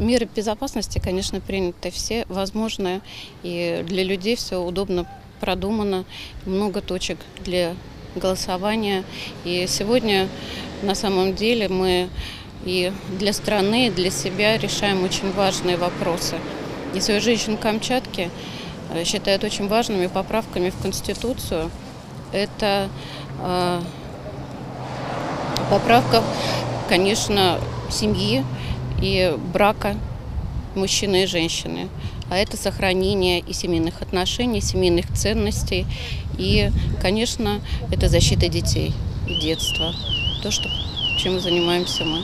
Меры безопасности, конечно, приняты все возможные. И для людей все удобно продумано. Много точек для голосования. И сегодня на самом деле мы и для страны, и для себя решаем очень важные вопросы. И свою женщин Камчатки считают очень важными поправками в Конституцию. Это э, поправка, конечно, семьи и брака мужчины и женщины. А это сохранение и семейных отношений, семейных ценностей. И, конечно, это защита детей и детства. То, что, чем занимаемся мы.